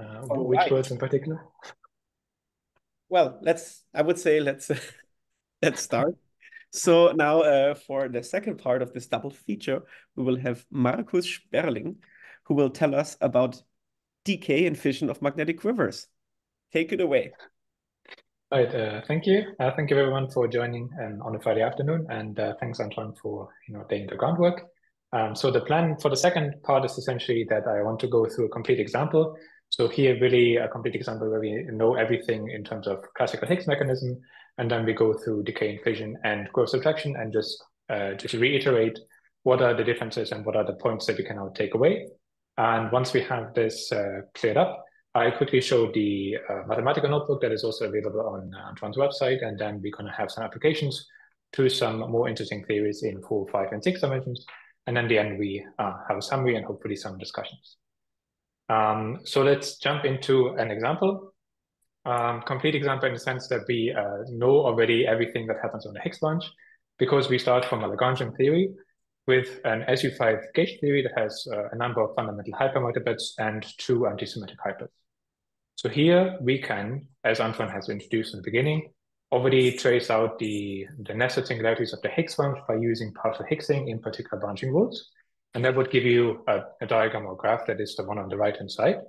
Uh, which right. words in particular? Well, let's. I would say let's let's start. So now uh, for the second part of this double feature, we will have Marcus Sperling, who will tell us about decay and fission of magnetic quivers. Take it away. All right, uh, thank you. Uh, thank you everyone for joining um, on a Friday afternoon, and uh, thanks Antoine for you know laying the groundwork. Um, so the plan for the second part is essentially that I want to go through a complete example. So here, really a complete example where we know everything in terms of classical Higgs mechanism, and then we go through decay and fission and growth subtraction, and just uh, just reiterate what are the differences and what are the points that we can now take away. And once we have this uh, cleared up, I quickly show the uh, Mathematica notebook that is also available on uh, Antoine's website, and then we're going to have some applications to some more interesting theories in four, five, and six dimensions. And then the end, we uh, have a summary and hopefully some discussions. Um, so let's jump into an example. Um, complete example in the sense that we uh, know already everything that happens on the Higgs branch because we start from a Lagrangian theory with an SU5 gauge theory that has uh, a number of fundamental hypermultiplets and two antisymmetric hypers. So here we can, as Antoine has introduced in the beginning, already trace out the, the nested singularities of the Higgs branch by using partial Higgsing in particular branching rules. And that would give you a, a diagram or graph that is the one on the right-hand side.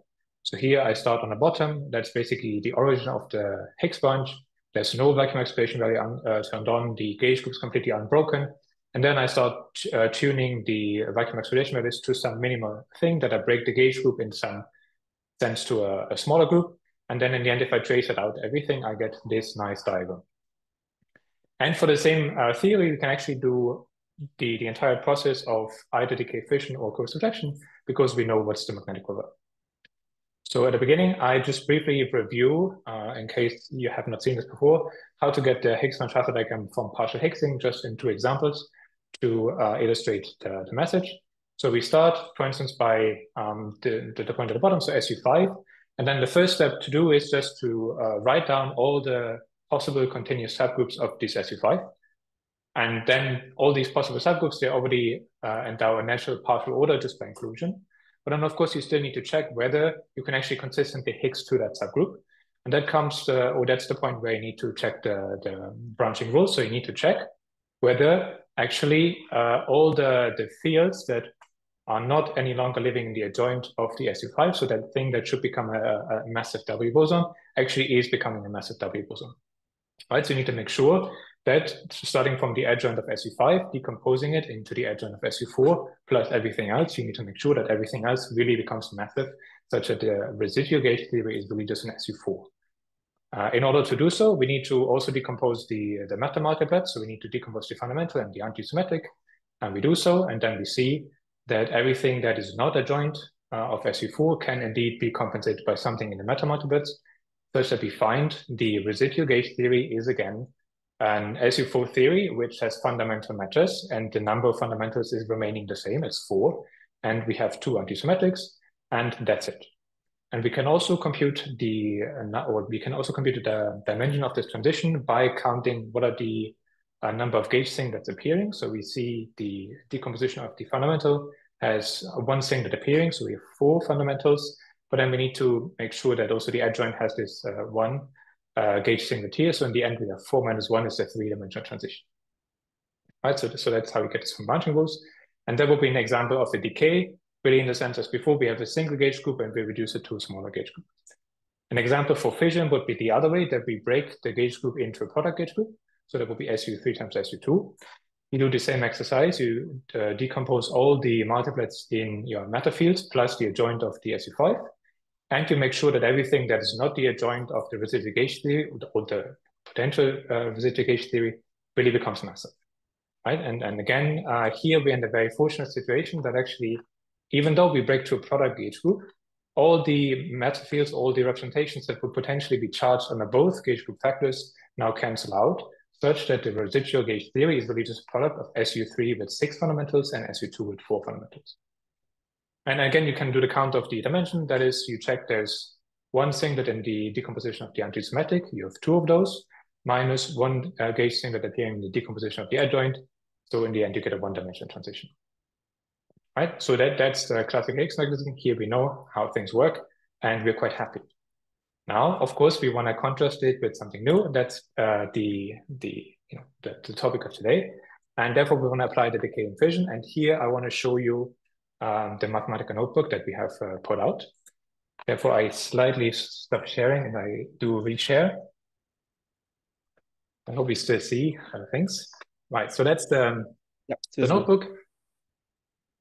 So here I start on the bottom. That's basically the origin of the Higgs branch. There's no vacuum expectation value uh, turned on. The gauge group is completely unbroken. And then I start uh, tuning the vacuum expectation values to some minimal thing that I break the gauge group in some sense to a, a smaller group. And then in the end, if I trace it out everything, I get this nice diagram. And for the same uh, theory, you can actually do the, the entire process of either decay fission or growth subtraction because we know what's the magnetic quiver. So at the beginning, I just briefly review, uh, in case you have not seen this before, how to get the Higgs-Von Schaffer diagram from partial Higgsing just in two examples to uh, illustrate the, the, message. So we start, for instance, by um, the, the, point at the bottom, so SU5, and then the first step to do is just to uh, write down all the possible continuous subgroups of this SU5. And then all these possible subgroups, they already uh, endow a natural partial order just by inclusion. But then, of course, you still need to check whether you can actually consistently Higgs to that subgroup. And that comes, uh, or that's the point where you need to check the, the branching rules. So you need to check whether actually uh, all the, the fields that are not any longer living in the adjoint of the SU5. So that thing that should become a, a massive W boson actually is becoming a massive W boson. Right, so you need to make sure that starting from the adjoint of SU5, decomposing it into the adjoint of SU4 plus everything else, you need to make sure that everything else really becomes massive, such that the residual gauge theory is really just an SU4. Uh, in order to do so, we need to also decompose the, the matter multiplet. So we need to decompose the fundamental and the anti-symmetric. and we do so. And then we see that everything that is not adjoint uh, of SU4 can indeed be compensated by something in the matter multiplets, such that we find the residual gauge theory is again an SU4 theory, which has fundamental matches, and the number of fundamentals is remaining the same, as four, and we have two antisymmetrics, and that's it. And we can also compute the, uh, or we can also compute the dimension of this transition by counting what are the uh, number of gauge thing that's appearing. So we see the decomposition of the fundamental has one thing that's appearing. So we have four fundamentals, but then we need to make sure that also the adjoint has this uh, one uh, gauge singlet here. So in the end, we have four minus one is a three-dimensional transition. Right, so, so that's how we get this from branching rules. And that will be an example of the decay really in the sense as before, we have a single gauge group and we reduce it to a smaller gauge group. An example for fission would be the other way that we break the gauge group into a product gauge group. So that would be SU3 times SU2. You do the same exercise, you uh, decompose all the multiplets in your matter fields plus the adjoint of the SU5. And you make sure that everything that is not the adjoint of the residual gauge theory or the potential uh, residual gauge theory really becomes massive. Right? And, and again, uh, here we're in a very fortunate situation that actually even though we break to a product gauge group, all the matter fields, all the representations that would potentially be charged under both gauge group factors now cancel out, such that the residual gauge theory is really just a product of SU3 with six fundamentals and SU2 with four fundamentals. And again, you can do the count of the dimension. That is, you check there's one singlet in the decomposition of the antisymmetric. You have two of those, minus one uh, gauge singlet appearing in the decomposition of the adjoint. So in the end, you get a one-dimensional transition right? So that that's the classic Higgs mechanism. Here we know how things work. and we're quite happy. Now, of course, we want to contrast it with something new. That's uh, the the you know the, the, topic of today, and therefore we want to apply the decaying fission. And here I want to show you um, the Mathematica notebook that we have uh, put out. Therefore, I slightly stop sharing and I do reshare. I hope you still see other things. Right, so that's the, yep, the notebook.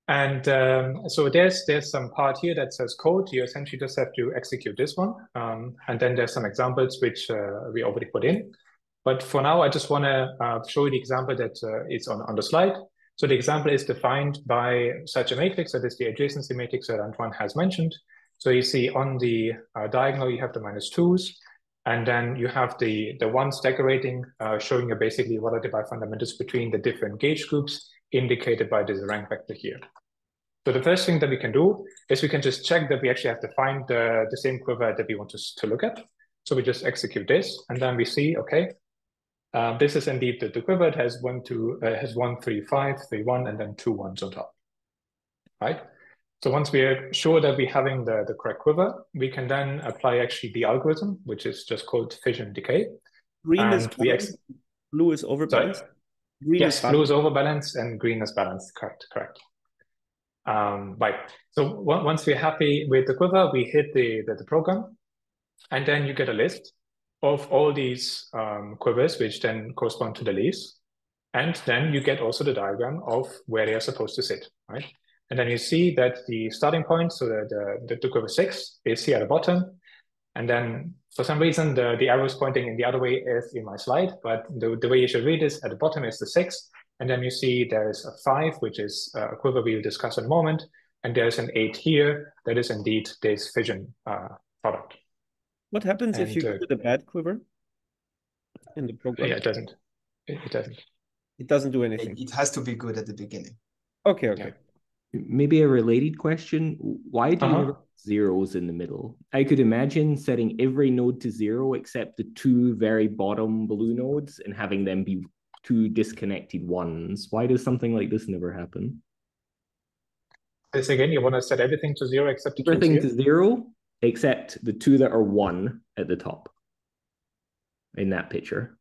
And um, so there's there's some part here that says code. You essentially just have to execute this one. Um, and then there's some examples which uh, we already put in. But for now, I just want to uh, show you the example that uh, is on, on the slide. So the example is defined by such a matrix, that is the adjacency matrix that Antoine has mentioned. So you see on the uh, diagonal, you have the minus twos, and then you have the, the ones decorating, uh, showing you basically what are the bifundamentals between the different gauge groups indicated by this rank vector here. So the first thing that we can do is we can just check that we actually have defined the, the same quiver that we want to, to look at. So we just execute this, and then we see, okay, uh, this is indeed the, the quiver. It has one, two, uh, has one, three, five, three, one, and then two ones on top, right? So once we are sure that we're having the, the correct quiver, we can then apply actually the algorithm, which is just called fission decay. Green and is balanced, blue is overbalanced. Green yes, is blue is overbalanced and green is balanced. Correct, correct. Um, right. So once we're happy with the quiver, we hit the, the, the program, and then you get a list of all these um, quivers, which then correspond to the leaves. And then you get also the diagram of where they are supposed to sit, right? And then you see that the starting point, so the, the, the quiver six is here at the bottom. And then for some reason, the, the arrow is pointing in the other way as in my slide, but the, the way you should read this at the bottom is the six. And then you see there's a five, which is a quiver we'll discuss in a moment. And there's an eight here. That is indeed this fission uh, product. What happens and, if you uh, do the bad quiver in the program? Yeah, it doesn't. It, it doesn't. It doesn't do anything. It, it, has to be good at the beginning. Okay, okay. Yeah. Maybe a related question. Why do uh -huh. you have zeros in the middle? I could imagine setting every node to zero except the two very bottom blue nodes and having them be two disconnected ones. Why does something like this never happen? This again, you want to set everything to zero except everything to zero except the two that are one at the top in that picture.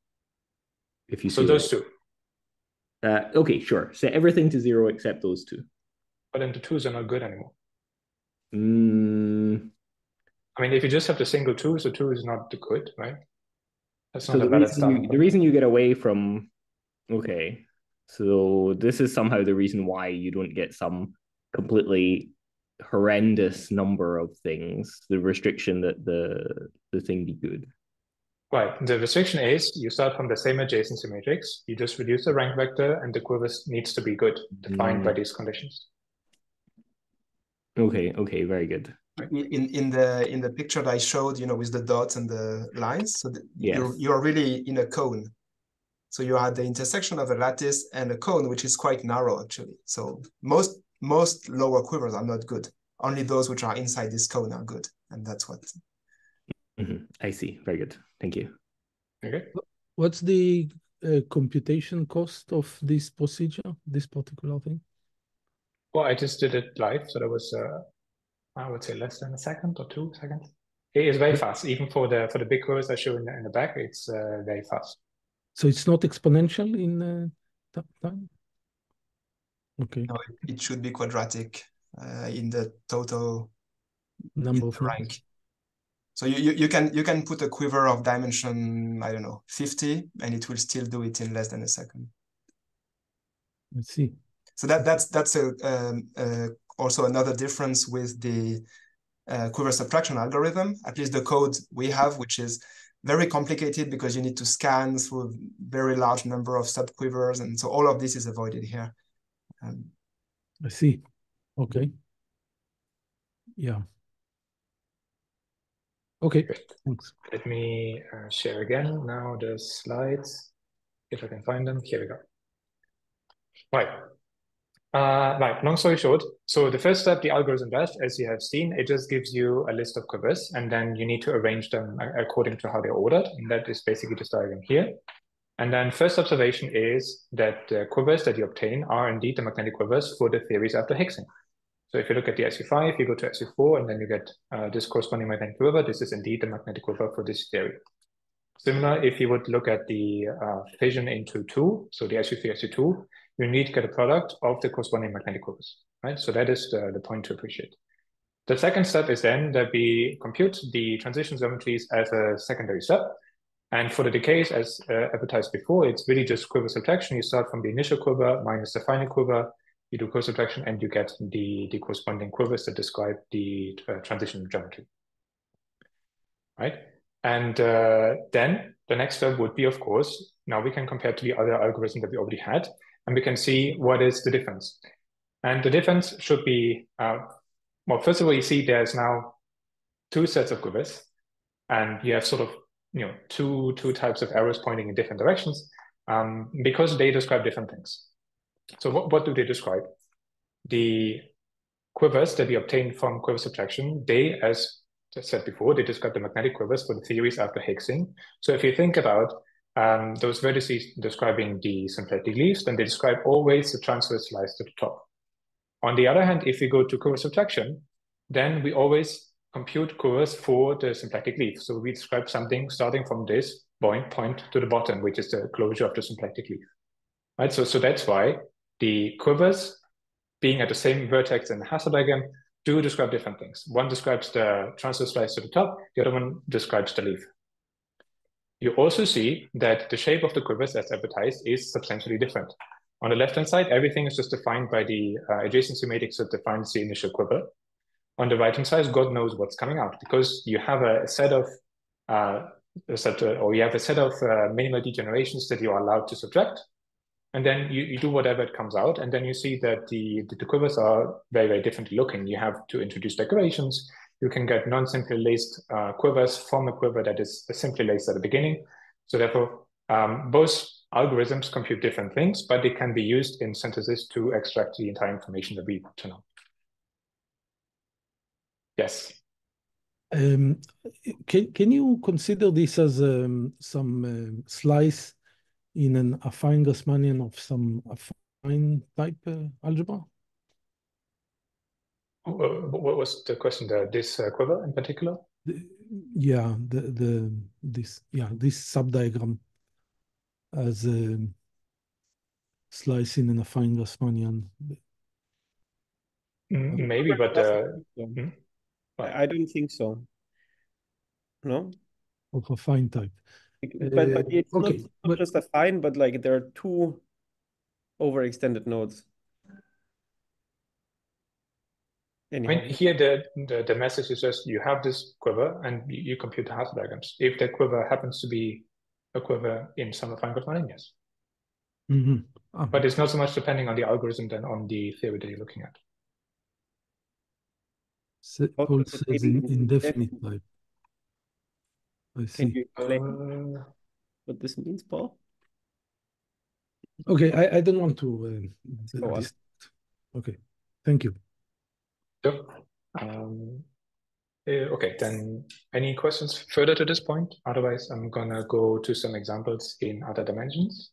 If you so those two. Uh, okay, sure. Set everything to zero except those two. But then the twos are not good anymore. Mm. I mean, if you just have the single two, so two is not the good, right? That's not so the reason, you, the reason you get away from okay, so this is somehow the reason why you don't get some completely horrendous number of things the restriction that the the thing be good. Right. The restriction is you start from the same adjacency matrix you just reduce the rank vector and the quiver needs to be good defined mm. by these conditions. Okay okay very good. In in the in the picture that i showed you know with the dots and the lines so the, yes. you're, you're really in a cone. So you are the intersection of a lattice and a cone which is quite narrow actually. So most most lower quivers are not good. Only those which are inside this cone are good, and that's what. Mm-hmm. I see. Very good. Thank you. Okay. What's the uh, computation cost of this procedure, this particular thing? Well, I just did it live, so that was, uh, I would say, less than a second or two seconds. It is very fast, even for the for the big curves I show in the, in the back. It's uh, very fast. So it's not exponential in uh, time. Okay. No, it, should be quadratic uh, in the total number of rank. So you, you, you can you can put a quiver of dimension, I don't know, 50, and it will still do it in less than a second. Let's see. So that that's that's a, um, uh, also another difference with the uh, quiver subtraction algorithm, at least the code we have, which is very complicated because you need to scan through a very large number of subquivers. And so all of this is avoided here. Um, I see. Okay. Yeah. Okay, thanks. Let me uh, share again now the slides, if I can find them. Here we go. Right. Uh, right, long story short, so the first step, the algorithm does, as you have seen, it just gives you a list of quivers, and then you need to arrange them according to how they're ordered, and that is basically this diagram here. And then first observation is that the quivers that you obtain are indeed the magnetic quivers for the theories after Higgsing. So if you look at the SU5, you go to SU4, and then you get uh, this corresponding magnetic quiver. This is indeed the magnetic quiver for this theory. Similar, if you would look at the uh, fission into two, so the SU3, SU2, you need to get a product of the corresponding magnetic quivers, right? So that is the, the point to appreciate. The second step is then that we compute the transition geometries as a secondary step. And for the decays, as uh, advertised before, it's really just quiver subtraction. You start from the initial quiver minus the final quiver, you do quiver subtraction, and you get the, the corresponding quivers that describe the uh, transition geometry. Right? And uh, then the next step would be, of course, now we can compare to the other algorithm that we already had, and we can see what is the difference. And the difference should be, uh, well, first of all, you see there's now two sets of quivers, and you have sort of, you know, two, two types of arrows pointing in different directions um, because they describe different things. So what, what do they describe? The quivers that we obtain from quiver subtraction, they, as I said before, they describe the magnetic quivers for the theories after Higgsing. So if you think about um, those vertices describing the symplectic leaves, then they describe always the transverse slice to the top. On the other hand, if we go to quiver subtraction, then we always compute quivers for the symplectic leaf. So we describe something starting from this point point to the bottom, which is the closure of the symplectic leaf. Right. So so that's why the quivers being at the same vertex in the Hasse diagram do describe different things. One describes the transverse slice to the top, the other one describes the leaf. You also see that the shape of the quivers as advertised is substantially different. On the left-hand side, everything is just defined by the uh, adjacency matrix that defines the initial quiver. On the right-hand side, God knows what's coming out because you have a set of uh, a set, of, or you have a set of uh, minimal degenerations that you are allowed to subtract, and then you, you do whatever it comes out, and then you see that the, the, the quivers are very, very differently looking. You have to introduce decorations. You can get non-simply laced uh, quivers from a quiver that is simply laced at the beginning. So therefore, um, both algorithms compute different things, but they can be used in synthesis to extract the entire information that we want to know. Yes. Um, can can you consider this as um, some uh, slice in an affine Grassmannian of some affine type uh, algebra? What was the question there? This uh, quiver in particular? The, yeah, the the this yeah this subdiagram as a slicing in a affine Grassmannian. Maybe, but uh, hmm? I don't think so. No. Of affine type. But, but it's okay, not, not but... just affine, but like there are two overextended nodes. Anyhow. I mean, here the, the, the message is just you have this quiver and you, you compute the Hasse diagrams. If the quiver happens to be a quiver in some affine Grassmannian, yes. Mm -hmm. oh. But it's not so much depending on the algorithm than on the theory that you're looking at. Paul says in indefinite type. I see. Can you explain uh, what this means, Paul? Okay, I, I don't want to. Uh, okay, thank you. Sure. Um, uh, okay, then any questions further to this point? Otherwise, I'm gonna go to some examples in other dimensions.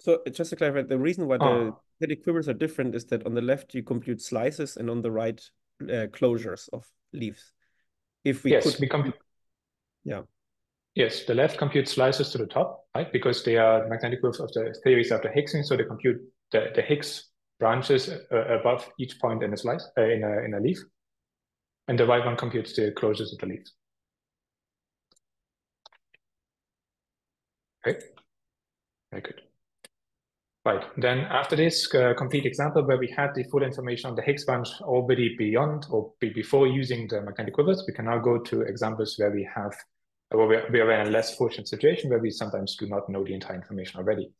So just to clarify, the reason why oh. the, the quivers are different is that on the left you compute slices and on the right uh, closures of leaves. If we yes, could we compute yeah. Yes, the left computes slices to the top, right? Because they are magnetic waves of the theories of the Higgsing, so they compute the, the Higgs branches uh, above each point in a slice uh, in a in a leaf, and the right one computes the closures of the leaves. Okay, very good. Right, then after this uh, complete example where we had the full information on the Higgs branch already beyond or be before using the magnetic quivers, we can now go to examples where we have where we are in a less fortunate situation where we sometimes do not know the entire information already.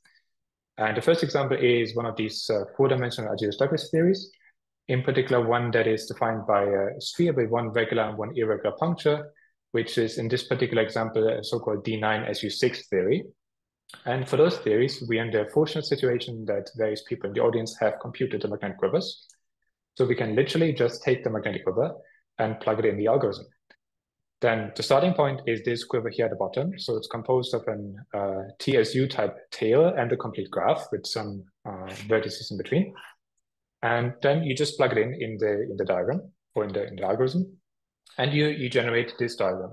And the first example is one of these uh, four-dimensional Argyres-Douglas theories, in particular one that is defined by a sphere with one regular and one irregular puncture, which is in this particular example a so-called D9 SU6 theory. And for those theories, we are in the fortunate situation that various people in the audience have computed the magnetic quivers. So we can literally just take the magnetic quiver and plug it in the algorithm. Then the starting point is this quiver here at the bottom. So it's composed of an uh, TSU type tail and a complete graph with some uh, vertices in between. And then you just plug it in in the in the diagram or in the in the algorithm, and you you generate this diagram.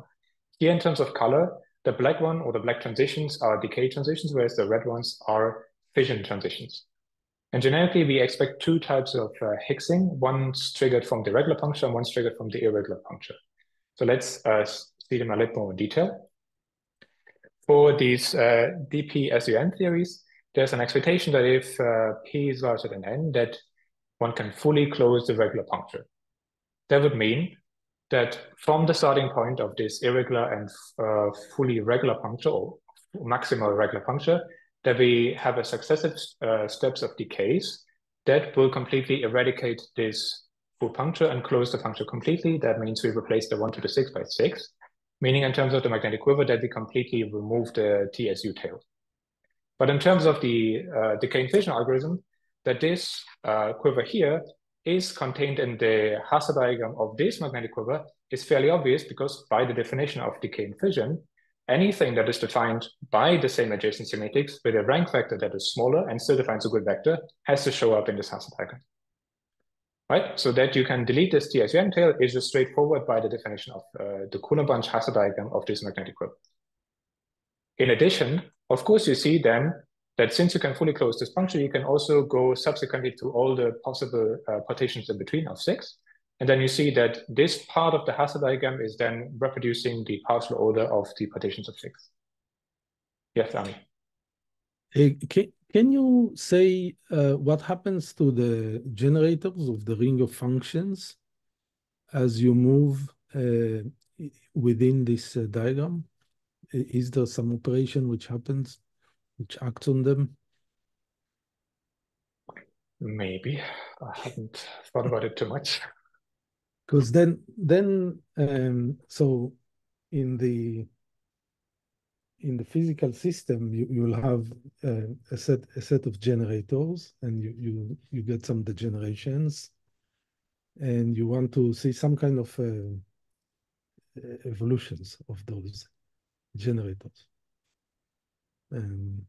Here, in terms of color, the black one or the black transitions are decay transitions, whereas the red ones are fission transitions. And generically, we expect two types of uh, one's triggered from the regular puncture and one's triggered from the irregular puncture. So let's uh, see them a little more in detail. For these uh, DP-SUN theories, there's an expectation that if uh, P is larger than N, that one can fully close the regular puncture. That would mean that from the starting point of this irregular and uh, fully regular puncture or maximal regular puncture, that we have a successive uh, steps of decays that will completely eradicate this full puncture and close the puncture completely. That means we replace the one to the six by six, meaning in terms of the magnetic quiver that we completely remove the TSU tail. But in terms of the uh, decay fission algorithm, that this uh, quiver here is contained in the Hasse diagram of this magnetic quiver is fairly obvious because by the definition of decay and fission, anything that is defined by the same adjacency matrix with a rank vector that is smaller and still defines a good vector has to show up in this Hasse diagram. Right? So that you can delete this TSUN tail is just straightforward by the definition of uh, the Coulomb-branch Hasse diagram of this magnetic quiver. In addition, of course, you see then that since you can fully close this puncture, you can also go subsequently to all the possible uh, partitions in between of six. And then you see that this part of the Hasse diagram is then reproducing the partial order of the partitions of six. Yes, Ami. Hey, can, can you say uh, what happens to the generators of the ring of functions as you move uh, within this uh, diagram? Is there some operation which happens, which acts on them? Maybe. I haven't thought about it too much because then then um, so in the in the physical system you you will have uh, a set a set of generators and you you you get some degenerations and you want to see some kind of uh, evolutions of those generators um,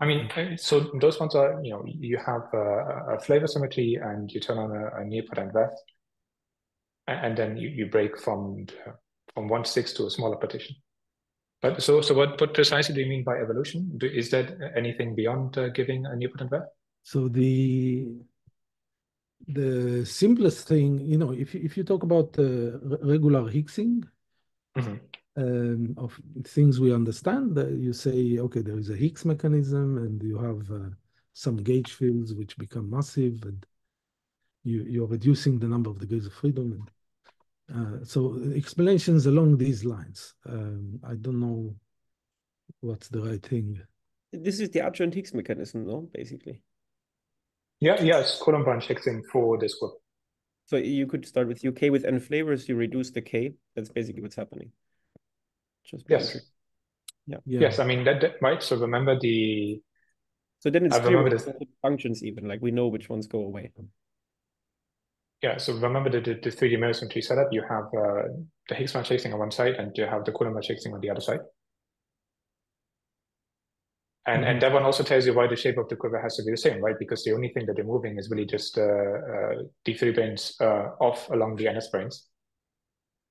I mean, so those ones are, you know, you have a, a flavor symmetry and you turn on a, a nilpotent VEV, and then you, you break from from one six to a smaller partition. But so so what what precisely do you mean by evolution? Do, is that anything beyond uh, giving a nilpotent VEV? So the the simplest thing, you know, if if you talk about uh, regular Higgsing, mm -hmm um, of things we understand. That you say, okay, there is a Higgs mechanism, and you have uh, some gauge fields which become massive, and you you're reducing the number of degrees of freedom. And, uh, so explanations along these lines. Um, I don't know what's the right thing. This is the adjoint Higgs mechanism, no? Basically. Yeah, yes, Coulomb-branch Higgsing for this group. So you could start with UK with n flavors, you reduce the K. That's basically what's happening. Just yes. Yeah. yeah. Yes, I mean that, that, right. So remember the. So then it's I clear this... functions even like we know which ones go away. Yeah. So remember the the, the 3D medicine tree setup. You have uh, the Higgs-branch Higgsing on one side, and you have the Coulomb-branch Higgsing on the other side. And, and that one also tells you why the shape of the quiver has to be the same, right? Because the only thing that they're moving is really just uh, uh, D3 branes uh, off along the NS branes.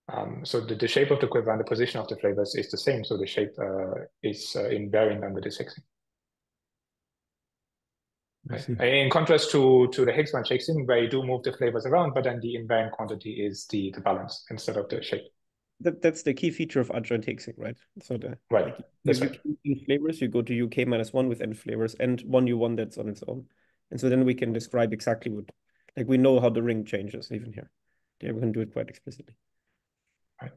Um, so the, the shape of the quiver and the position of the flavors is the same. So the shape uh, is uh, invariant under this Higgsing. In contrast to, to the Higgs-branch Higgsing, where you do move the flavors around, but then the invariant quantity is the, the balance instead of the shape. That, that's the key feature of adjoint Higgsing, right? So the right. Like, if right. flavors, you go to UK minus one with n flavors and one U1 that's on its own. And so then we can describe exactly what, like we know how the ring changes even here. Yeah, we can do it quite explicitly. Right.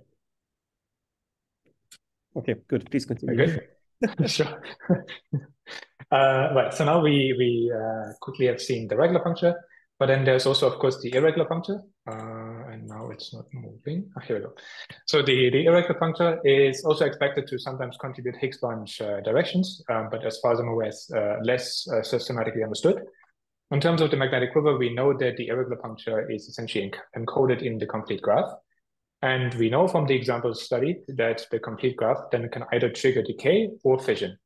Okay, good. Please continue. Okay. sure. uh, right. So now we we uh, quickly have seen the regular puncture, but then there's also, of course, the irregular puncture. Uh, and now it's not moving. Oh, here we go. So the, the irregular puncture is also expected to sometimes contribute Higgs-branch uh, directions, um, but as far as I'm aware, uh, less uh, systematically understood. In terms of the magnetic quiver, we know that the irregular puncture is essentially encoded in the complete graph. And we know from the examples studied that the complete graph then can either trigger decay or fission.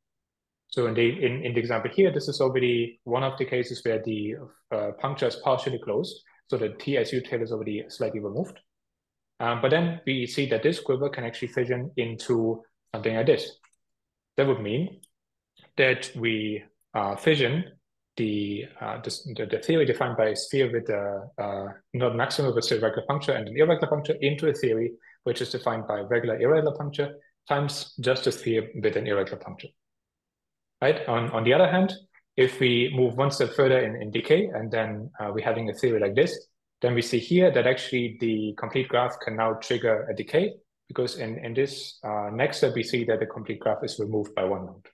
So in the in, in the example here, this is already one of the cases where the uh, puncture is partially closed. So the TSU tail is already slightly removed. Um, but then we see that this quiver can actually fission into something like this. That would mean that we uh, fission the, uh, the, the theory defined by a sphere with a uh, not maximum but still regular puncture and an irregular puncture into a theory which is defined by a regular irregular puncture times just a sphere with an irregular puncture right? On, on the other hand, if we move one step further in, in decay and then uh, we're having a theory like this, then we see here that actually the complete graph can now trigger a decay because in, in this uh, next step, we see that the complete graph is removed by one node.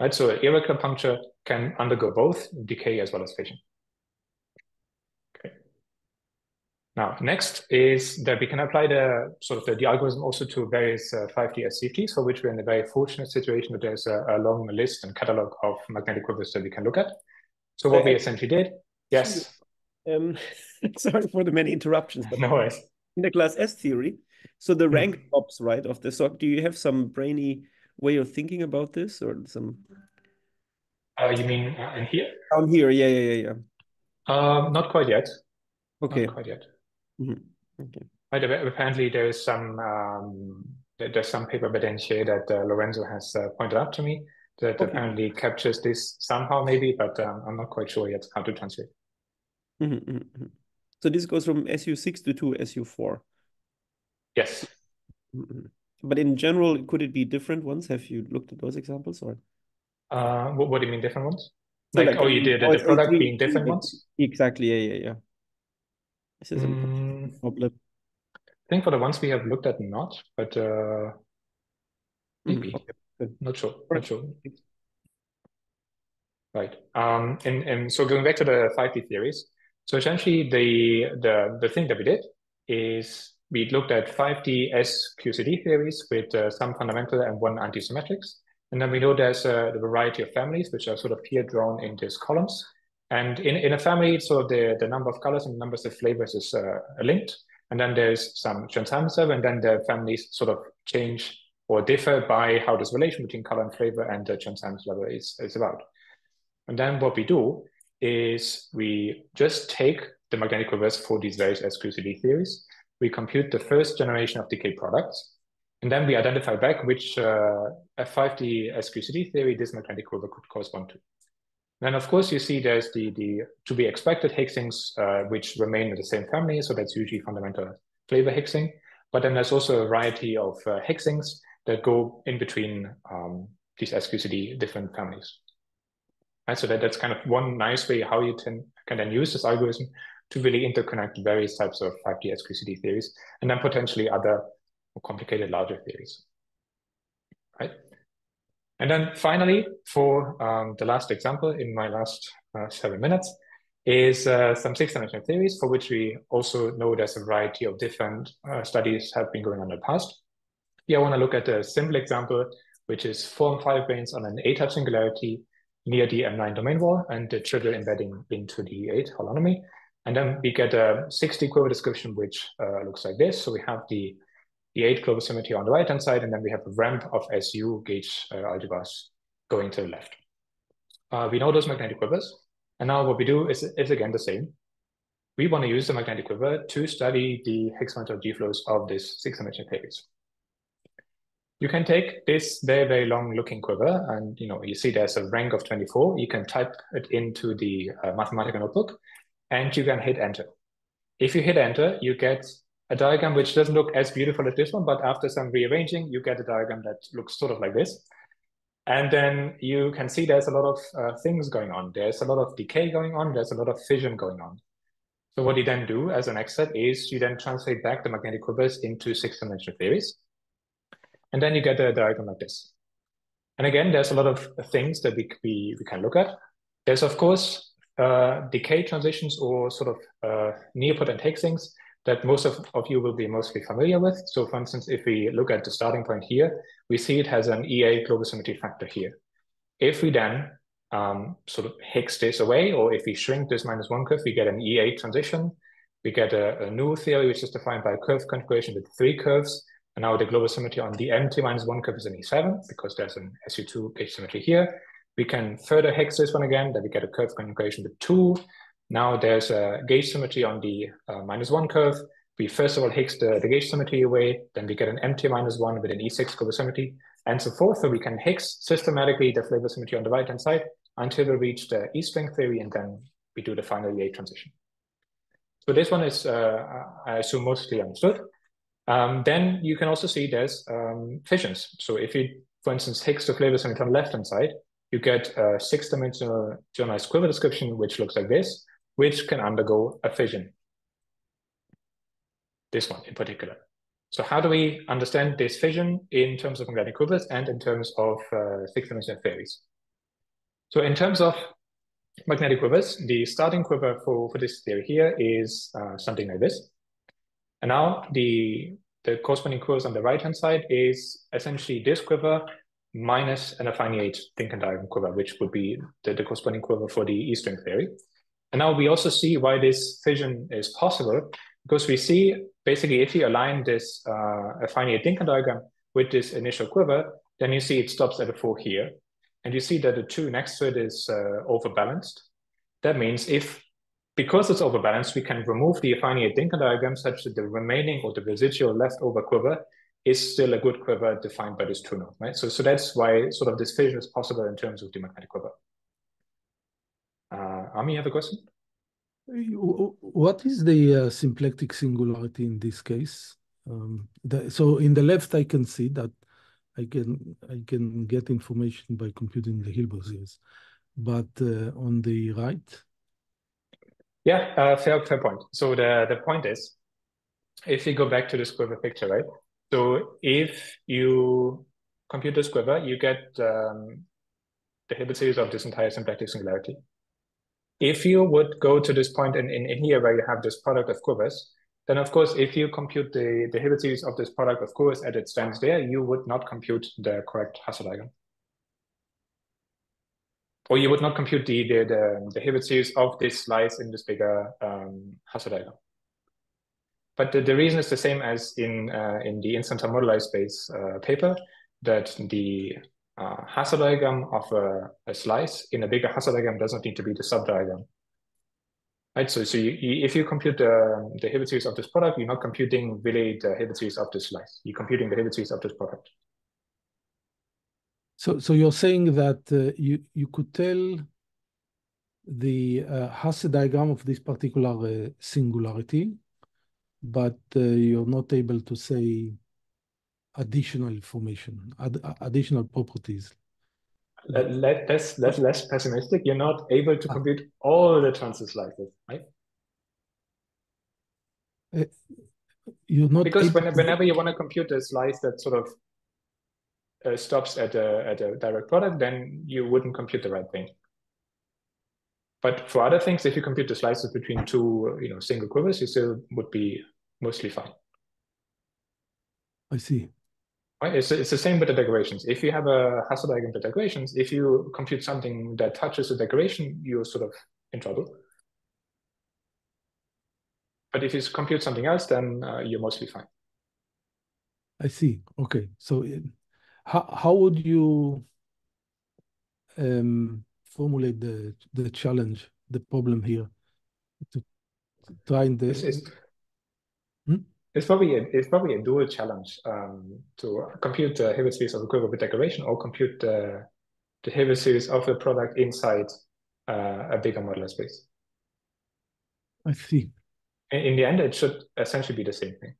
Right, so irregular puncture can undergo both decay as well as fission. Okay. Now, next is that we can apply the sort of the, the algorithm also to various uh, 5D SCFTs, for which we're in a very fortunate situation that there's a, a long list and catalog of magnetic quivers that we can look at. So what uh, we essentially did, yes. Um, sorry for the many interruptions, but no worries. In the class S theory, so the rank mm. drops, right, of the so do you have some brainy way of thinking about this or some? Uh, you mean uh, in here? Down here, yeah, yeah, yeah, yeah. Um, not quite yet. Okay. Not quite yet. Mm-hmm. Okay. But apparently there is some um, there's some paper by Denchier that uh, Lorenzo has uh, pointed out to me that okay. apparently captures this somehow maybe, but um, I'm not quite sure yet how to translate. Mm-hmm, mm-hmm. mm-hmm. So this goes from SU6 to 2 SU4. Yes. But in general, could it be different ones? Have you looked at those examples or? Uh, what, what do you mean different ones? So like, like, oh, you did the, the product being different ones? Exactly. Yeah, yeah, yeah. This is mm, a problem. I think for the ones we have looked at, not, but uh, maybe. Mm, okay. Not sure. Not sure. Right. Um, and, and so going back to the 5D theories, so essentially the, the, the thing that we did is we looked at 5D SQCD theories with uh, some fundamental and one anti-symmetrics. And then we know there's a, the variety of families, which are sort of here drawn in these columns. And in, in a family, so the, the number of colors and numbers of flavors is uh, linked. And then there's some Chern-Simons and then the families sort of change or differ by how this relation between color and flavor and the Chern-Simons level is, is about. And then what we do is we just take the magnetic quivers for these various SQCD theories. We compute the first generation of decay products, and then we identify back which uh, F5D SQCD theory this magnetic quiver could correspond to. Then of course you see there's the, the to be expected Higgsings uh, which remain in the same family. So that's usually fundamental flavor Higgsing. But then there's also a variety of uh, Higgsings that go in between um, these SQCD different families. And so that, that's kind of one nice way how you can, can then use this algorithm to really interconnect various types of 5D SQCD theories and then potentially other more complicated larger theories. Right? And then finally, for um, the last example in my last uh, seven minutes, is uh, some six-dimensional theories for which we also know there's a variety of different uh, studies have been going on in the past. Here I want to look at a simple example, which is four and five branes on an A-type singularity near the M9 domain wall and the trigger embedding into the 8 holonomy. And then we get a 60 quiver description, which uh, looks like this. So we have the the eight clover symmetry on the right hand side, and then we have a ramp of SU gauge uh, algebras going to the left. Uh, we know those magnetic quivers, and now what we do is, is again the same. We want to use the magnetic quiver to study the fundamental G-flows of this six-dimensional theories. You can take this very, very long looking quiver and you know you see there's a rank of 24. You can type it into the uh, Mathematica notebook and you can hit enter. If you hit enter, you get a diagram which doesn't look as beautiful as this one, but after some rearranging, you get a diagram that looks sort of like this. And then you can see there's a lot of uh, things going on. There's a lot of decay going on. There's a lot of fission going on. So what you then do as an next step is you then translate back the magnetic quivers into six-dimensional theories. And then you get a diagram like this. And again, there's a lot of things that we, we, we can look at. There's, of course, uh, decay transitions or sort of uh, nilpotent Higgsings that most of, of you will be mostly familiar with. So for instance, if we look at the starting point here, we see it has an E8 global symmetry factor here. If we then um, sort of Higgs this away, or if we shrink this minus one curve, we get an E8 transition. We get a, a new theory, which is defined by a curve configuration with three curves. And now the global symmetry on the MT minus one curve is an E7 because there's an SU2 gauge symmetry here. We can further Higgs this one again, then we get a curve configuration with two. Now there's a gauge symmetry on the uh, minus one curve. We first of all Higgs the, the gauge symmetry away, then we get an empty minus one with an E6 curve symmetry, and so forth. So we can Higgs systematically the flavor symmetry on the right-hand side until we reach the E-string theory, and then we do the final E8 transition. So this one is, uh, I assume, mostly understood. Um, then you can also see there's um, fissions. So if you, for instance, Higgs the flavor symmetry on the left-hand side, you get a six-dimensional generalized quiver description, which looks like this, which can undergo a fission. This one in particular. So how do we understand this fission in terms of magnetic quivers and in terms of uh, six-dimensional theories? So in terms of magnetic quivers, the starting quiver for, for this theory here is uh, something like this. And now the, the corresponding quivers on the right-hand side is essentially this quiver minus an affine 8 Dynkin diagram quiver, which would be the, the corresponding quiver for the E-string theory. And now we also see why this fission is possible, because we see basically if you align this uh, affine 8 Dynkin diagram with this initial quiver, then you see it stops at a 4 here. And you see that the 2 next to it is uh, overbalanced. That means if, because it's overbalanced, we can remove the affine 8 Dynkin diagram such that the remaining or the residual leftover quiver is still a good quiver defined by this true node, right? So, so that's why sort of this fission is possible in terms of the magnetic quiver. Uh, Ami, you have a question? What is the uh, symplectic singularity in this case? Um, the, so in the left, I can see that I can I can get information by computing the Hilbert series, but uh, on the right. Yeah, uh, fair fair point. So the the point is, if you go back to the quiver picture, right? So if you compute this quiver, you get um, the Hilbert series of this entire symplectic singularity. If you would go to this point in, in, in here where you have this product of quivers, then of course, if you compute the, the Hilbert series of this product of quivers as it stands there, you would not compute the correct Hasse diagram. Or you would not compute the, the, the, the Hilbert series of this slice in this bigger um, Hasse diagram. But the, the reason is the same as in uh, in the instanton moduli space uh, paper, that the uh, Hasse diagram of a, a, slice in a bigger Hasse diagram doesn't need to be the subdiagram. Right, so, so you, you, if you compute the, the Hilbert series of this product, you're not computing really the Hilbert series of this slice. You're computing the Hilbert series of this product. So, so you're saying that uh, you you could tell the uh, Hasse diagram of this particular uh, singularity but uh, you're not able to say additional information, ad additional properties. Let, that's, that's less pessimistic. You're not able to ah. compute all the chances like this, right? Uh, you're not because when, whenever you want to compute a slice that sort of uh, stops at a at a direct product, then you wouldn't compute the right thing. But for other things, if you compute the slices between two, you know, single quivers, you still would be mostly fine. I see. Right? It's, it's the same with the decorations. If you have a Hasse diagram for decorations, if you compute something that touches the decoration, you're sort of in trouble. But if you compute something else, then uh, you're mostly fine. I see. Okay. So uh, how, how would you um, formulate the the challenge, the problem here, to try and it's, it's, hmm? it's probably a, it's probably a dual challenge um, to compute the Hilbert series of a quiver with decoration or compute the the Hilbert series of a product inside uh, a bigger moduli space. I see. In, in the end, it should essentially be the same thing.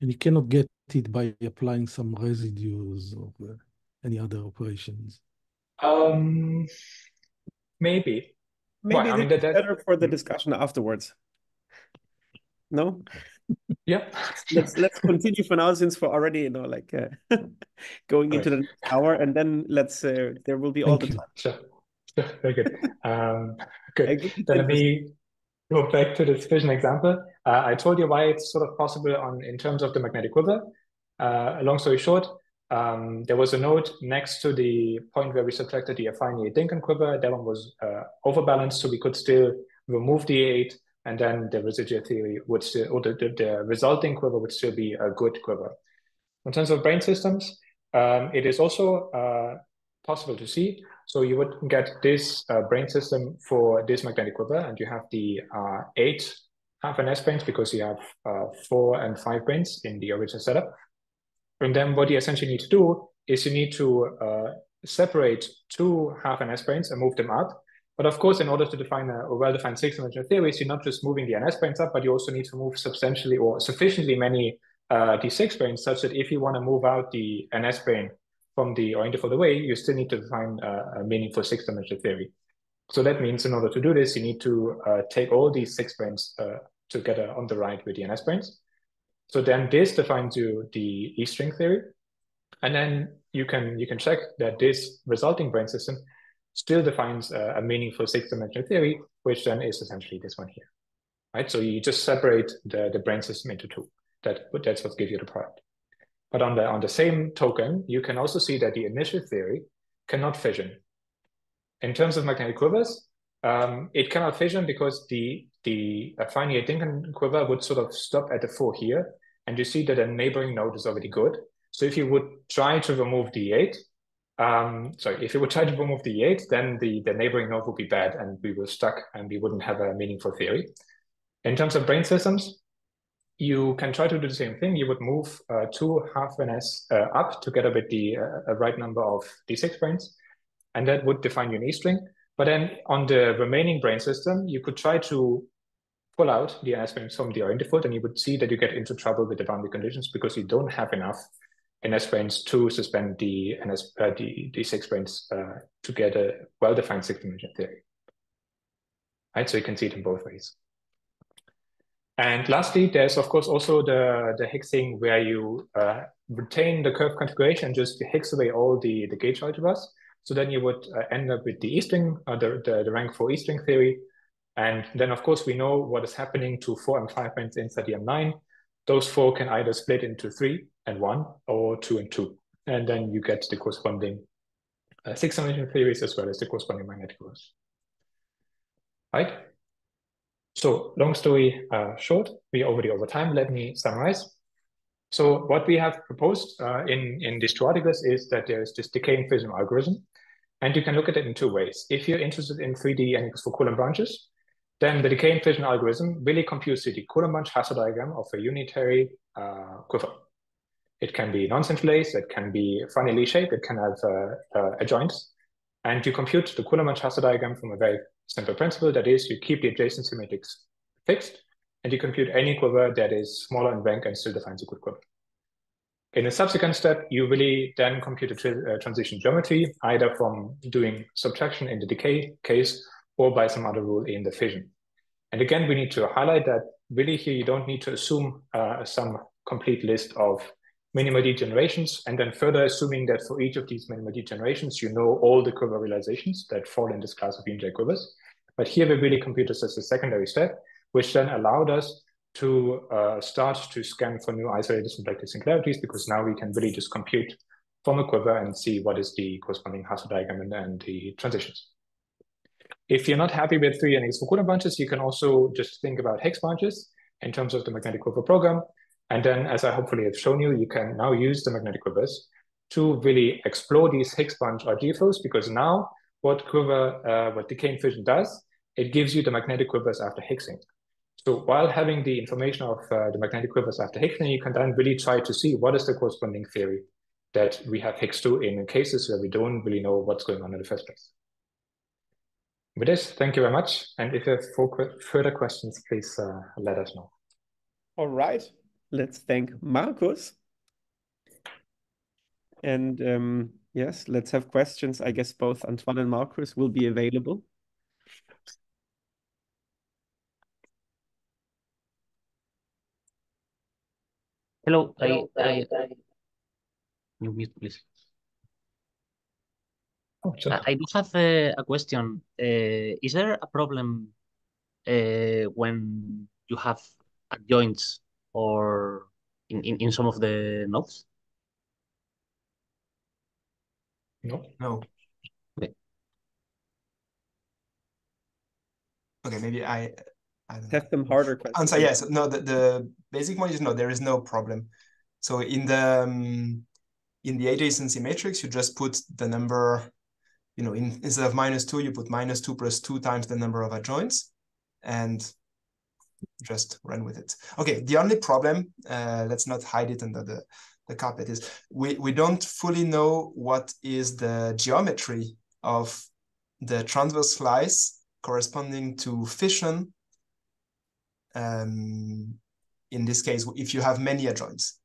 And you cannot get it by applying some residues or uh, any other operations. Um, maybe. Maybe well, I mean, that, that, better for the discussion afterwards. No. Yeah. let's let's continue for now since we're already you know like uh, going into the hour and then let's uh, there will be Thank all the time. Sure. sure. Very good. Um, good. Then let me go back to this fission example. Uh, I told you why it's sort of possible on in terms of the magnetic quiver. Uh, long story short, um, there was a node next to the point where we subtracted the affine Dynkin quiver. That one was uh, overbalanced, so we could still remove the 8 and then the residual theory would still, or the, the, resulting quiver would still be a good quiver. In terms of brane systems, um, it is also uh, possible to see. So you would get this uh, brane system for this magnetic quiver, and you have the uh, eight half an S branes because you have uh, four and five branes in the original setup. And then what you essentially need to do is you need to uh, separate two half NS branes and move them up. But of course, in order to define a, a well-defined six-dimensional theories, you're not just moving the NS branes up, but you also need to move substantially or sufficiently many uh, D6 branes such that if you want to move out the NS brane from the oriented for the way, you still need to define a, a meaningful six-dimensional theory. So that means in order to do this, you need to uh, take all these six branes uh, together on the right with the NS branes. So then this defines you the E string theory. And then you can you can check that this resulting brane system still defines a, a meaningful six-dimensional theory, which then is essentially this one here. Right. So you just separate the, the brane system into two. That that's what gives you the product. But on the on the same token, you can also see that the initial theory cannot fission. In terms of magnetic quivers, um, it cannot fission because the the finite Dynkin quiver would sort of stop at the four here, and you see that a neighboring node is already good. So if you would try to remove the eight, um, sorry, if you would try to remove the eight, then the, the neighboring node would be bad and we were stuck and we wouldn't have a meaningful theory. In terms of brane systems, you can try to do the same thing. You would move uh, two half NS uh, up together with the uh, right number of D6 branes, and that would define your E string. But then on the remaining brane system, you could try to pull out the NS branes from the oriented and you would see that you get into trouble with the boundary conditions because you don't have enough NS branes to suspend the NS uh, the D6 branes uh, to get a well-defined six-dimensional theory. Right, so you can see it in both ways. And lastly, there's of course also the the Higgsing where you uh, retain the curve configuration, just Higgs away all the the gauge algebras. So then you would uh, end up with the E string, uh, the, the, the rank four E string theory. And then of course we know what is happening to four M5 branes inside the M9. Those four can either split into three and one or two and two. And then you get the corresponding uh, six dimensional theories as well as the corresponding magnetic rules. Right? So long story uh, short, we already over time. Let me summarize. So what we have proposed uh, in, in these two articles is that there's this decay and fission algorithm, and you can look at it in two ways. If you're interested in 3D n equals for Coulomb branches, then the decay and fission algorithm really computes the Coulomb branch Hasse diagram of a unitary uh, quiver. It can be non-centralized, it can be funnily shaped, it can have uh, uh, adjoints, and you compute the Coulomb branch Hasse diagram from a very simple principle. That is, you keep the adjacency matrix fixed, and you compute any quiver that is smaller in rank and still defines a good quiver. In a subsequent step, you really then compute a tra uh, transition geometry, either from doing subtraction in the decay case or by some other rule in the fission. And again, we need to highlight that really here you don't need to assume uh, some complete list of minimal degenerations, and then further assuming that for each of these minimal degenerations, you know all the quiver realizations that fall in this class of unitary quivers. But here we really compute this as a secondary step, which then allowed us to uh, start to scan for new isolated symplectic singularities because now we can really just compute from a quiver and see what is the corresponding Hasse diagram and, and the transitions. If you're not happy with three and Higgs Coulomb branches, you can also just think about Higgs branches in terms of the magnetic quiver program. And then, as I hopefully have shown you, you can now use the magnetic quivers to really explore these Higgs branch RG flows because now what quiver, uh, what decay and fission does, it gives you the magnetic quivers after Higgsing. So while having the information of uh, the magnetic quivers after Higgsing, you can then really try to see what is the corresponding theory that we have Higgs to in cases where we don't really know what's going on in the first place. With this, thank you very much. And if you have further questions, please uh, let us know. All right. Let's thank Marcus. And um, yes, let's have questions. I guess both Antoine and Marcus will be available. Hello, I, I, I, you mute, please. Oh. I, I do have a, a question. Uh, is there a problem uh, when you have adjoints or in, in, in some of the nodes? No. No. Okay. Okay, maybe I have some harder questions. Answer yes. No, the, the basic one is no, there is no problem. So in the um, in the adjacency matrix, you just put the number you know, in, instead of minus two, you put minus two plus two times the number of adjoints and just run with it. Okay, the only problem, uh, let's not hide it under the, the carpet, is we, we don't fully know what is the geometry of the transverse slice corresponding to fission. Um, in this case, if you have many adjoints.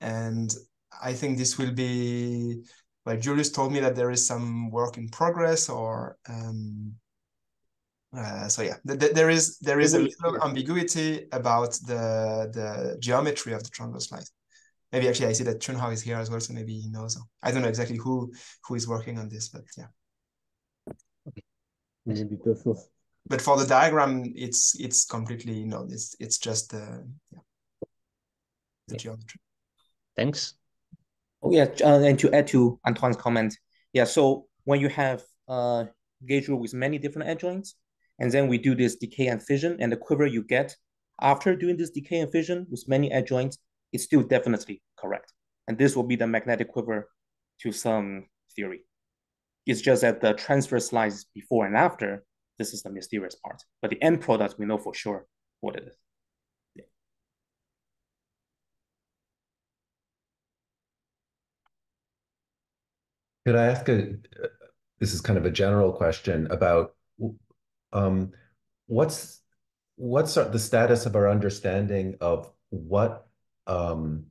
And I think this will be, well, Julius told me that there is some work in progress or, um, uh, so yeah, th there is there is a little ambiguity about the the geometry of the triangle slice. Maybe actually I see that Chunhao is here as well, so maybe he knows. I don't know exactly who who is working on this, but yeah. Maybe Maybe but for the diagram, it's it's completely you know it's it's just the yeah, the yeah. geometry. Thanks. Oh yeah, uh, and to add to Antoine's comment, yeah. So when you have uh gauge rule with many different adjoints, and then we do this decay and fission, and the quiver you get after doing this decay and fission with many adjoints is still definitely correct. And this will be the magnetic quiver to some theory. It's just that the transverse slice before and after this is the mysterious part. But the end product, we know for sure what it is. Could I ask a, this is kind of a general question about um, what's what's the status of our understanding of what um,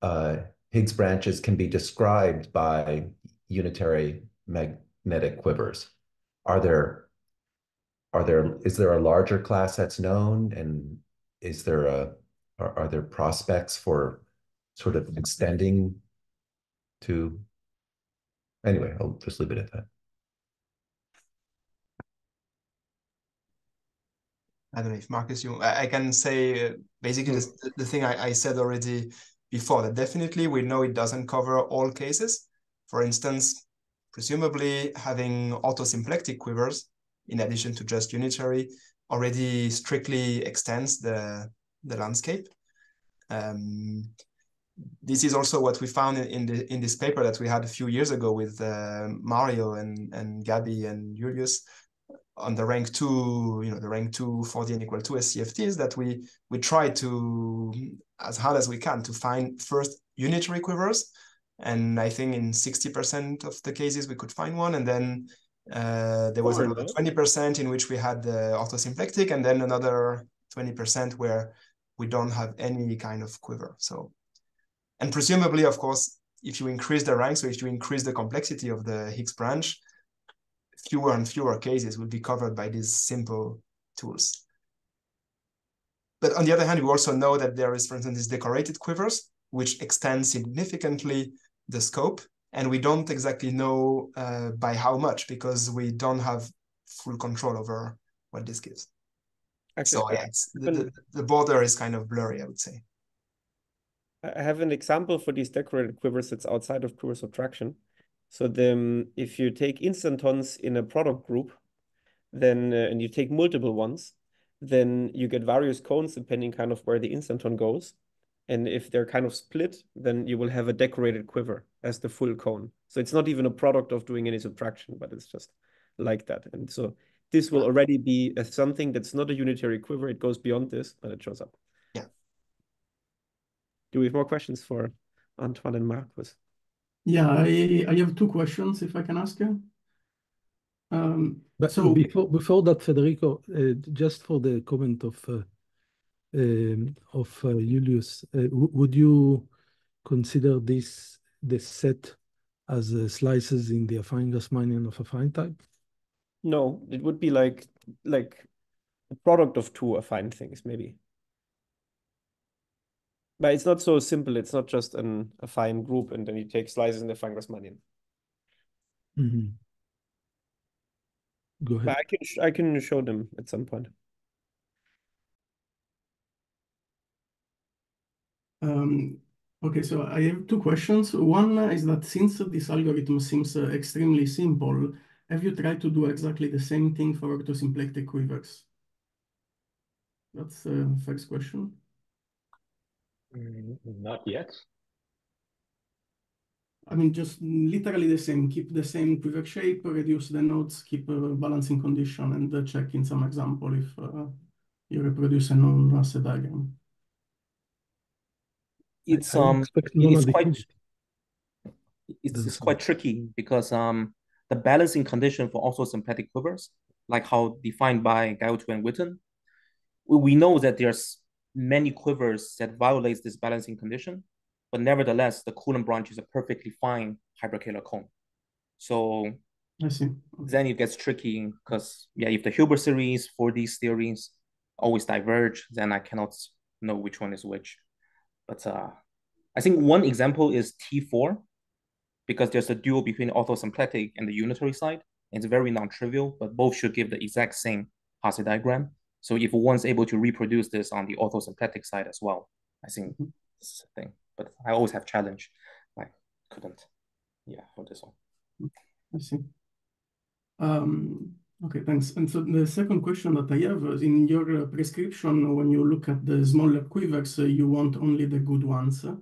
uh, Higgs branches can be described by unitary magnetic quivers? Are there are there is there a larger class that's known and is there a are, are there prospects for sort of extending to anyway i'll just leave it at that I don't know if Marcus, you, I, can say uh, basically the, the thing I, I said already before that definitely we know it doesn't cover all cases. For instance, presumably having orthosymplectic quivers in addition to just unitary, already strictly extends the, the landscape. Um, this is also what we found in, the in this paper that we had a few years ago with uh, Mario and and Gabby and Julius on the rank two, you know, the rank two for the n equal two SCFTs that we we try to as hard as we can to find first unitary quivers, and I think in sixty percent of the cases we could find one, and then uh, there was another 20% in which we had the orthosymplectic, and then another 20% where we don't have any kind of quiver. So, and presumably, of course, if you increase the rank, so if you increase the complexity of the Higgs branch, fewer and fewer cases will be covered by these simple tools. But on the other hand, we also know that there is, for instance, these decorated quivers, which extend significantly the scope and we don't exactly know uh, by how much because we don't have full control over what this gives. Actually, so yeah, the, the, the, border is kind of blurry, I would say. I have an example for these decorated quivers that's outside of quiver subtraction. So then if you take instantons in a product group, then uh, and you take multiple ones, then you get various cones depending kind of where the instanton goes. And if they're kind of split, then you will have a decorated quiver as the full cone. So it's not even a product of doing any subtraction, but it's just like that. And so this will already be a, something that's not a unitary quiver. It goes beyond this, but it shows up. Yeah. Do we have more questions for Antoine and Marcus? Yeah, I, I have two questions, if I can ask you. Um, but so before before that, Federico, uh, just for the comment of uh, of uh, Julius, uh, would you consider this the set as uh, slices in the affine Grassmannian of affine type? No, it would be like like a product of two affine things, maybe. But it's not so simple. It's not just an affine group and then you take slices in the affine Grassmannian. Mm -hmm. Go ahead. But I can I can show them at some point. Okay, so I have two questions. One is that since this algorithm seems uh, extremely simple, have you tried to do exactly the same thing for orthosymplectic quivers? That's the first question. Mm, not yet. I mean, just literally the same. Keep the same quiver shape, reduce the nodes, keep a balancing condition, and uh, check in some example if uh, you reproduce a non-Russell diagram. It's um, it's quite it's, it's quite tricky because um, the balancing condition for orthosymplectic quivers, like how defined by Gaiotto and Witten, we, know that there's many quivers that violates this balancing condition, but nevertheless, the Coulomb branch is a perfectly fine hyperkähler cone. So I see. then it gets tricky because yeah, if the Hilbert series for these theories always diverge, then I cannot know which one is which. But uh, I think one example is T4, because there's a dual between orthosymplectic and the unitary side. It's very non-trivial, but both should give the exact same Hasse diagram. So if one's able to reproduce this on the orthosymplectic side as well, I think mm-hmm. this is a thing. But I always have challenge. I couldn't, yeah, for this one. I see. Um, okay, thanks. And so the second question that I have is in your uh, prescription, when you look at the smaller quivers, uh, you want only the good ones. Uh?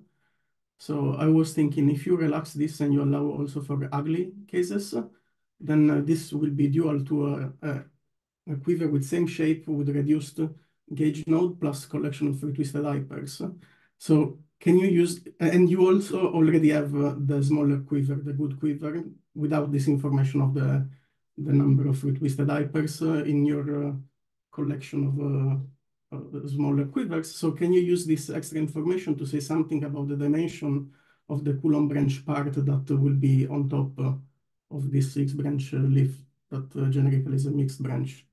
So I was thinking if you relax this and you allow also for ugly cases, then uh, this will be dual to a, quiver with same shape with reduced gauge node plus collection of free twisted hypers. So can you use, and you also already have uh, the smaller quiver, the good quiver, without this information of the, the number of twisted hypers uh, in your uh, collection of uh, smaller quivers. So can you use this extra information to say something about the dimension of the Coulomb branch part that will be on top of this Higgs branch leaf that generically is a mixed branch?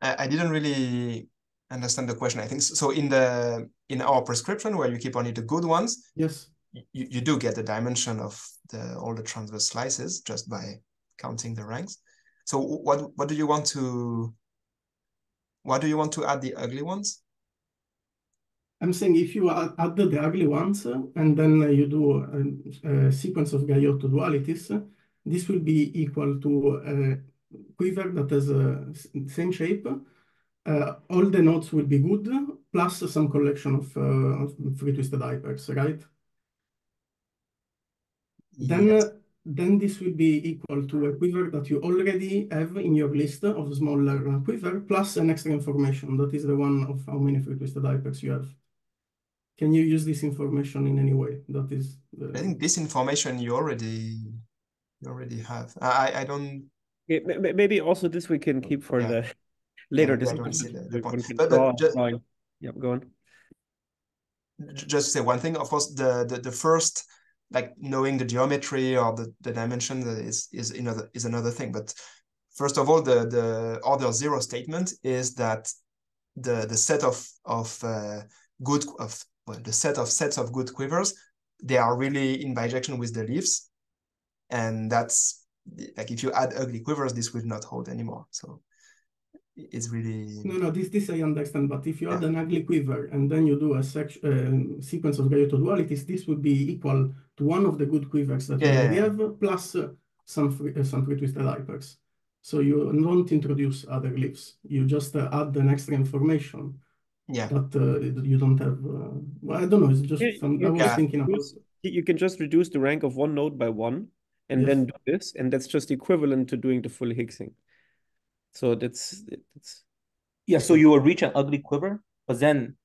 I, didn't really understand the question. I think so. In the in our prescription where you keep only the good ones, yes, you, you do get the dimension of the all the transverse slices just by counting the ranks. So what what do you want to what do you want to add the ugly ones? I'm saying if you add, the ugly ones and then you do a, a sequence of Gaiotto dualities, this will be equal to a quiver that has a same shape, uh, all the nodes will be good, plus some collection of, uh, free twisted hypers, right? Yes. Then, uh, then this will be equal to a quiver that you already have in your list of smaller quiver, plus an extra information. That is the one of how many free twisted hypers you have. Can you use this information in any way? That is. The... I think this information you already you already have. I I don't maybe also this we can keep for yeah. the later yeah, discussion. The, the but, but just, yep, go on. Just to say one thing, of course, the, the the first like knowing the geometry or the, the dimension is is another is another thing. But first of all, the the order zero statement is that the the set of of uh, good of well, the set of sets of good quivers they are really in bijection with the leaves, and that's like if you add ugly quivers, this will not hold anymore. So it's really no no this this I understand but if you yeah. add an ugly quiver and then you do a sec- uh, sequence of Gaiotto dualities this would be equal to one of the good quivers that yeah, you already yeah. have plus uh, some free, uh, some free twisted hypers so you don't introduce other leaves you just uh, add an extra information yeah that uh, you don't have uh, well, I don't know it's just some, I was thinking about you can just reduce the rank of one node by one and yes. then do this, and that's just equivalent to doing the full Higgsing. So that's it's yeah. So you will reach an ugly quiver, but then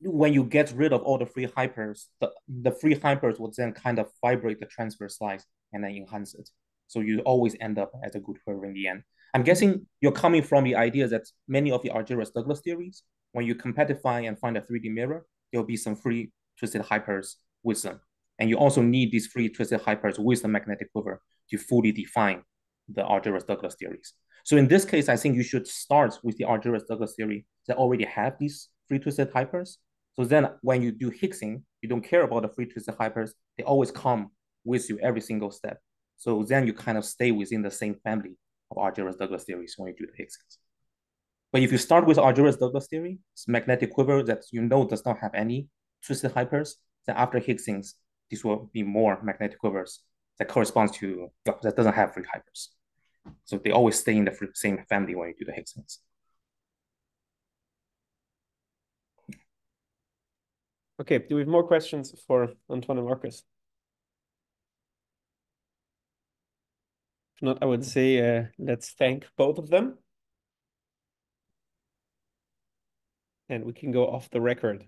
when you get rid of all the free hypers, the, the free hypers will then kind of vibrate the transverse slice and then enhance it. So you always end up as a good quiver in the end. I'm guessing you're coming from the idea that many of the Argyres Douglas theories, when you compactify and find a 3D mirror, there'll be some free twisted hypers with them. And you also need these free twisted hypers with the magnetic quiver to fully define the Argyres-Douglas theories. So in this case, I think you should start with the Argyres-Douglas theory that already have these free twisted hypers. So then when you do Higgsing, you don't care about the free twisted hypers. They always come with you every single step. So then you kind of stay within the same family of Argyres-Douglas theories when you do the Higgsings. But if you start with Argyres-Douglas theory, it's magnetic quiver that you know does not have any twisted hypers, then after Higgsings, this will be more magnetic quivers that corresponds to that doesn't have free hypers. So they always stay in the same family when you do the Higgsings. Okay, do we have more questions for Antoine and Marcus? If not, I would say uh, let's thank both of them. And we can go off the record.